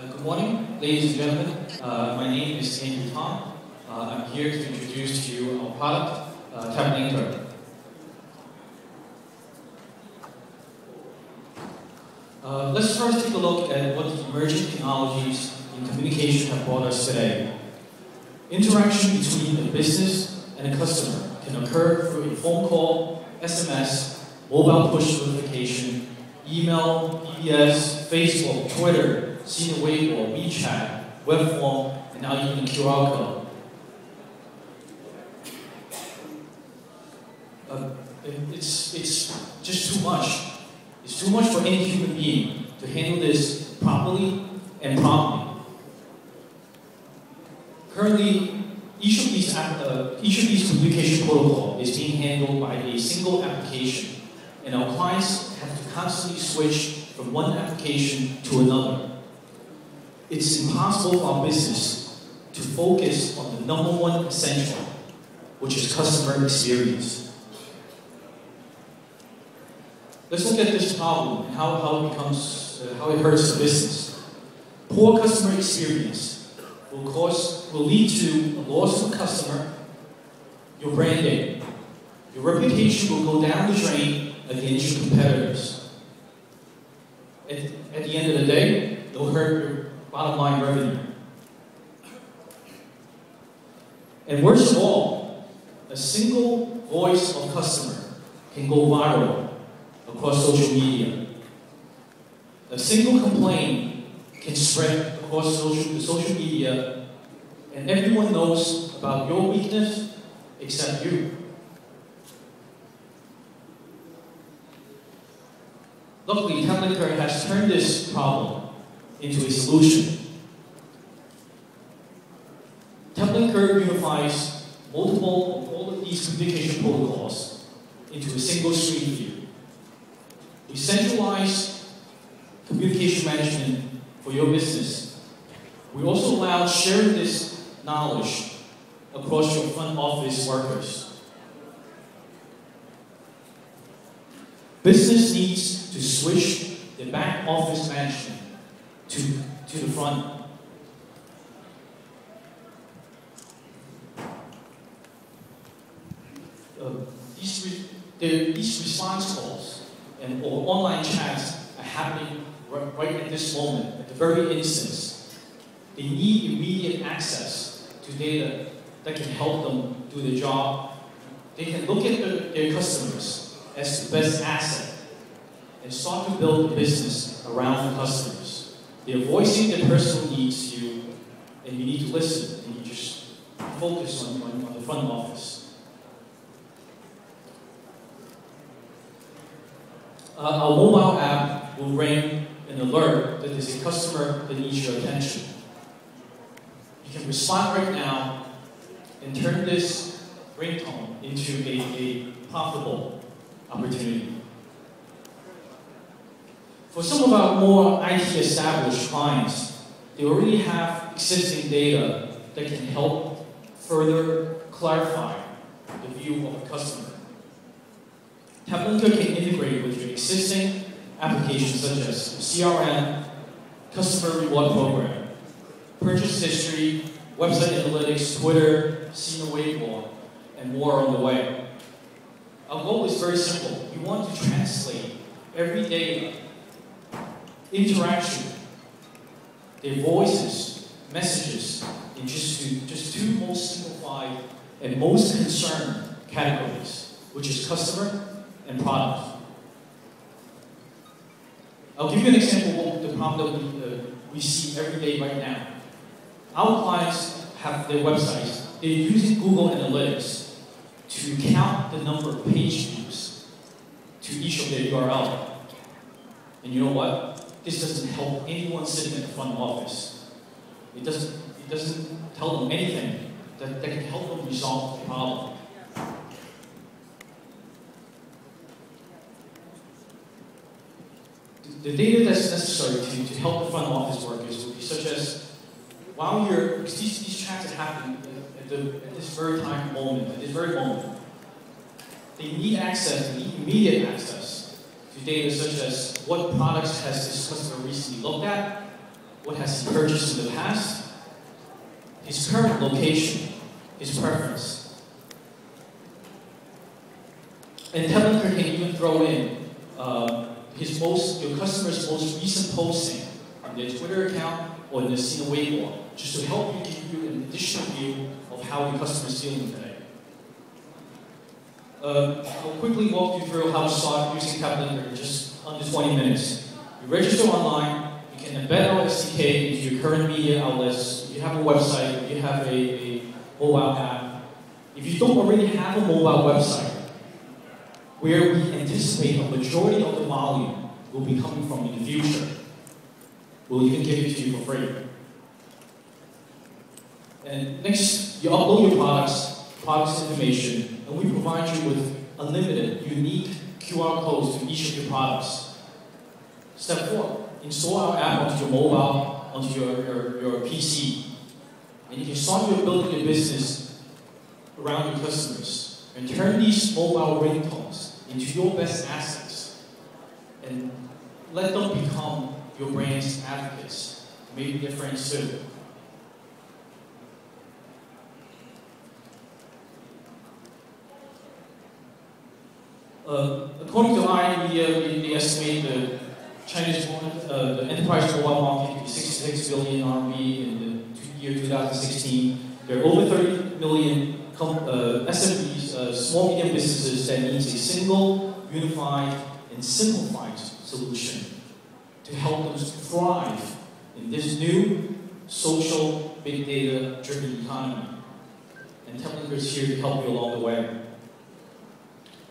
Uh, good morning, ladies and gentlemen. Uh, my name is Andrew Tom. Uh, I'm here to introduce to you our product, uh. Uh, let's first take a look at what the emerging technologies in communication have brought us today. Interaction between a business and a customer can occur through a phone call, SMS, mobile push notification, email, BBS, Facebook, Twitter, Sina Weibo, WeChat, web form, and now even QR code. Uh, it's, it's just too much. It's too much for any human being to handle this properly and promptly. Currently, each of these, uh, each of these communication protocol is being handled by a single application, and our clients have to constantly switch from one application to another. It's impossible for our business to focus on the number one essential, which is customer experience. Let's look at this problem and how, how it becomes, uh, how it hurts the business. Poor customer experience will cause, will lead to a loss of customer, your branding. Your reputation will go down the drain against your competitors. At, at the end of the day, it'll hurt your bottom line revenue. And worst of all, a single voice of customer can go viral across social media. A single complaint can spread across social, social media, and everyone knows about your weakness except you. Luckily, TapLinker has turned this problem into a solution. TapLinker unifies multiple of all of these communication protocols into a single stream view. We centralize communication management for your business. We also allow sharing this knowledge across your front office workers. Business needs to switch the back office management to, to the front. Uh, these, re- the, these response calls and or online chats are happening right, at this moment, at the very instance. They need immediate access to data that can help them do the job. They can look at the, their customers as the best asset and start to build a business around the customers. They're voicing their personal needs to you, and you need to listen, and you just focus on, on, on the front office. uh, mobile app will ring an alert that there's a customer that needs your attention. You can respond right now and turn this ringtone into a, a profitable opportunity. For some of our more IT established clients, they already have existing data that can help further clarify the view of a customer. TapLinker can integrate with your existing applications such as CRM, customer reward program, purchase history, website analytics, Twitter, Sina Weibo, and more on the way. Our goal is very simple. We want to translate every data, interaction, their voices, messages, in just two, just two most simplified and most concerned categories, which is customer and product. I'll give you an example of the problem that we, uh, we see every day right now. Our clients have their websites. They're using Google Analytics to count the number of page views to each of their URL. And you know what? This doesn't help anyone sitting in the front office. It doesn't, it doesn't tell them anything that, that can help them resolve the problem. the data that's necessary to, to help the front office workers would be such as while you're, because these, these chats are happening at, the, at this very time moment, at this very moment, they need access, they need immediate access data such as what products has this customer recently looked at, what has he purchased in the past, his current location, his preference. And TapLinker can even throw in uh, his most, your customer's most recent posting on their Twitter account or in the Sina Weibo, just to help you give you an additional view of how your customer is feeling today. Uh, I'll quickly walk you through how to start using TapLinker in just under 20 minutes. You register online, you can embed our SDK into your current media outlets. You have a website, you have a, a mobile app. If you don't already have a mobile website, where we anticipate a majority of the volume will be coming from in the future, we'll even give it to you for free. And next, you upload your products, products information, and we provide you with unlimited, unique QR codes to each of your products. Step four, install our app onto your mobile, onto your, your, your PC. And you can start your building your business around your customers and turn these mobile ringtones into your best assets and let them become your brand's advocates, maybe their friends too. Uh, according to IME, we, we estimate the Chinese uh, the enterprise mobile market to be 66 billion RMB in the year 2016. There are over 30 million uh, SMBs, uh, small medium businesses that needs a single, unified, and simplified solution to help them thrive in this new social big data driven economy. And TapLinker is here to help you along the way.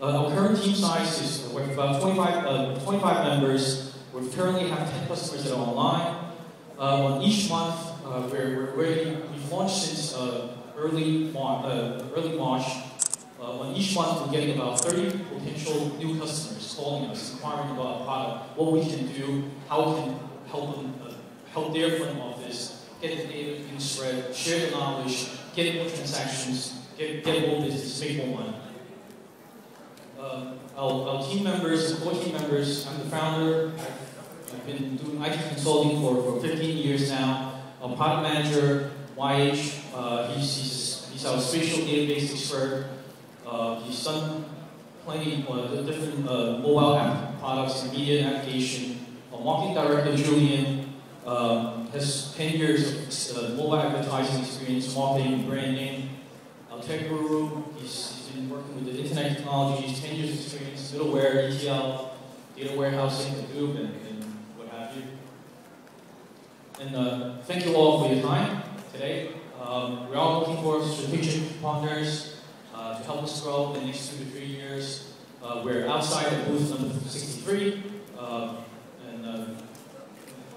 Uh, our current team size is we have about 25, uh, 25 members. We currently have 10 customers that are online. Uh, on each month, uh, we're, we're we've launched since uh, early, uh, early March. on each month, we're getting about 30 potential new customers calling us, inquiring about our product, what we can do, how we can help them, help their front office, get the data being spread, share the knowledge, get more transactions, get, get more business, make more money. Uh, our, our, team members, core team members, I'm the founder. I've, been doing IT consulting for, for 15 years now. Our product manager, YH, uh, he's, he's, he's, our spatial database expert. Uh, he's done plenty of different uh, mobile app products and media application. Our marketing director, Julian, um, has 10 years of uh, mobile advertising experience, marketing, and branding. Tech guru, he's been working with the internet technologies, 10 years experience, middleware, ETL, data warehousing, Hadoop, and, and what have you. And uh, thank you all for your time today. Um, we're all looking for strategic partners uh, to help us grow in the next two to three years. Uh, we're outside of booth number 63, uh, and uh,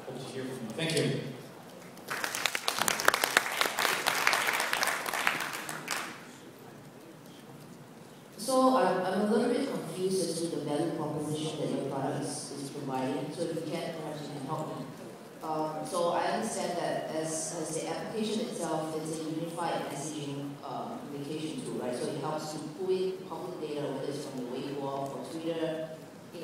hope to hear from you. Thank you. So I'm, I'm a little bit confused as to the value proposition that your product is, is providing. So if you can, perhaps you can help me. Um, so I understand that as, as the application itself, it's a unified messaging um, communication tool, right? So it helps to pull in public data, whether it's from the Weibo or Twitter,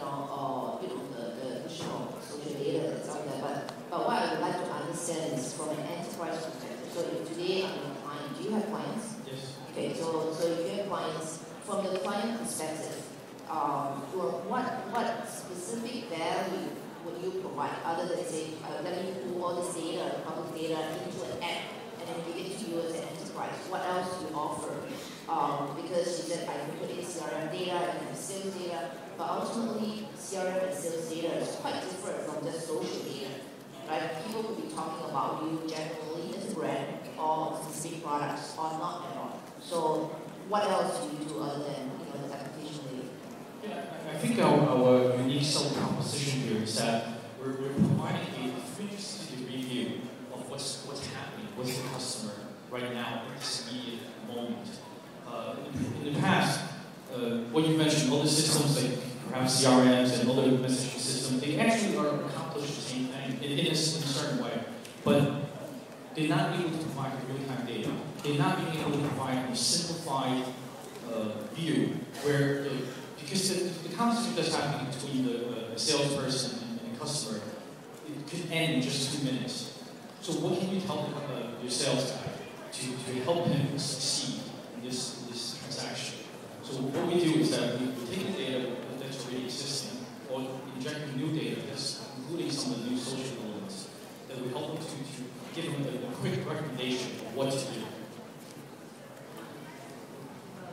you know, or you know the, the additional social data that's out there. But but what I would like to understand is from an enterprise perspective. So if today I'm a client, do you have clients? Yes. Okay, so so if you have clients from the client perspective, um, what, what specific value would you provide other than say, uh, let me pull all this data, public data into an app and then give it to you as an enterprise? What else do you offer? Um, because you said I can put in CRM data and sales data, but ultimately CRM and sales data is quite different from just social data. Right? People could be talking about you generally as a brand or specific products or not at all. So what else do you do other than you know the application? Yeah, I think our, our unique selling proposition here is that we're, we're providing a 360 review of what's what's happening with the customer right now at this immediate moment. Uh, in, in, the past, uh, what you mentioned, all the systems like perhaps CRMs and other messaging systems, they actually are accomplish the same thing in, in, a, in a certain way, but they're not able to provide real-time data in not being able to provide a simplified uh, view where, the, because the, the conversation that's happening between the, uh, salesperson and, the customer, it could end in just two minutes. So what can you tell uh, your sales guy to, to help him succeed in this, this transaction? So what we do is that we, take the data that's already existing or inject new data, that's including some of the new social elements, that we help to, to give them a, a quick recommendation of what to do.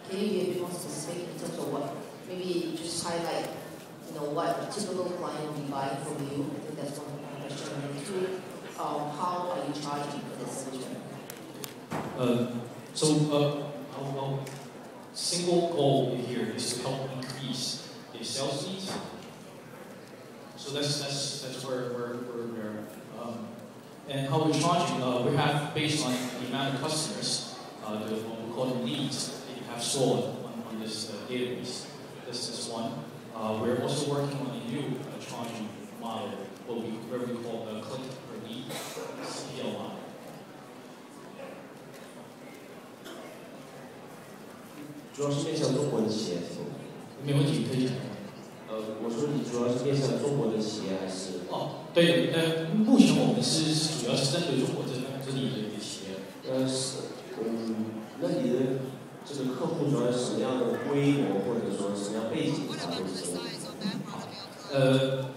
Can you bit more specific in terms of what, maybe just highlight, you know, what typical client will be buying from you? I think that's one question. And two, um, how are you charging for this solution? Uh, so uh, our, single goal here is to help increase the sales leads. So that's that's that's where where we're um, and how we're charging. Uh, we have based on the amount of customers, uh, the what we call the leads that you have stored on, on this uh, database. This is one. Uh, we're also working on a new uh, charging model, what we where we call the click per lead CPL model. 主要是面向中国的企业是吗？没问题，可以讲。呃，我说你主要是面向中国的企业还是？哦，对，呃，目前我们是是主要是针对中国这这里的一个企业。呃，是，嗯，那你的 这个客户主要是什么样的规模，或者说什么样背景才会是？呃，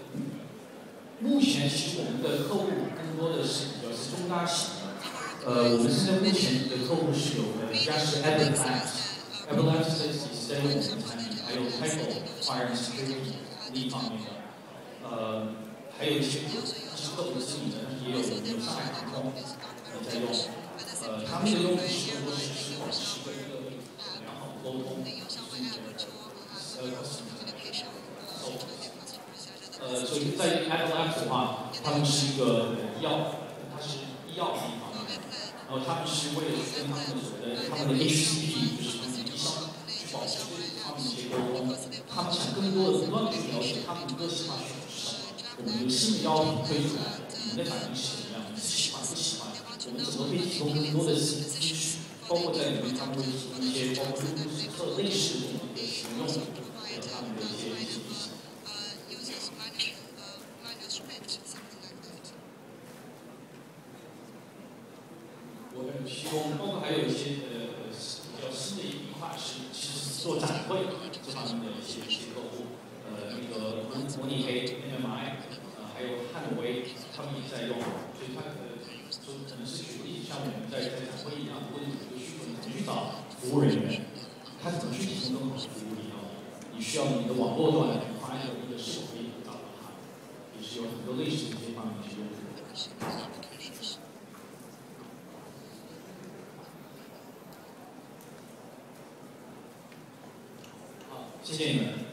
目前其实我们的客户更多的是比较是中大型的。呃，我们现在目前的客户是有的，一家是 Apple Labs。Apple Labs 是是在用我们的产品，还有 Tyco Fire 另一方面的，呃，还有一些是客户自己的，但是也有有上海航空也在用，呃，他们的用户是更多是是保持一个沟通，呃所以在 Apple Labs 的话，他们是一个医药，它是医药的一方面，然后他们是为了跟他们所谓的他们的 HCP 就是他们的医生去。保持他们一些沟通，他们想更多的不断的去了解他们的个性化需求是什么。我们有新的药品推出来，你们的反应是什么样？你喜欢不喜欢？我们怎么可以提供更多的资讯？包括在里面 au dernier, tantôt. 服务人员，他怎么去提供更好的服务一样，你需要你的网络端发一个一个是否可以找到他，也是有很多类似的这些方面去用。谢谢你们。